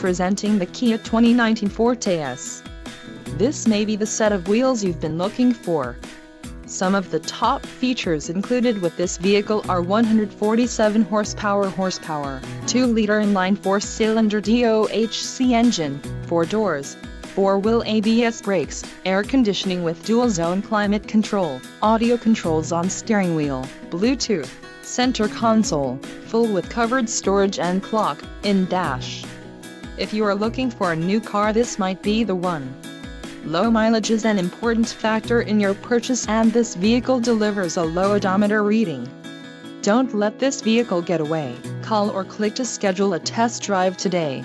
Presenting the Kia 2019 Forte S. This may be the set of wheels you've been looking for. Some of the top features included with this vehicle are 147 horsepower horsepower, 2-liter inline 4-cylinder DOHC engine, 4 doors, 4-wheel ABS brakes, air conditioning with dual-zone climate control, audio controls on steering wheel, Bluetooth, center console, full with covered storage and clock, in dash. If you are looking for a new car this might be the one. Low mileage is an important factor in your purchase and this vehicle delivers a low odometer reading. Don't let this vehicle get away. Call or click to schedule a test drive today.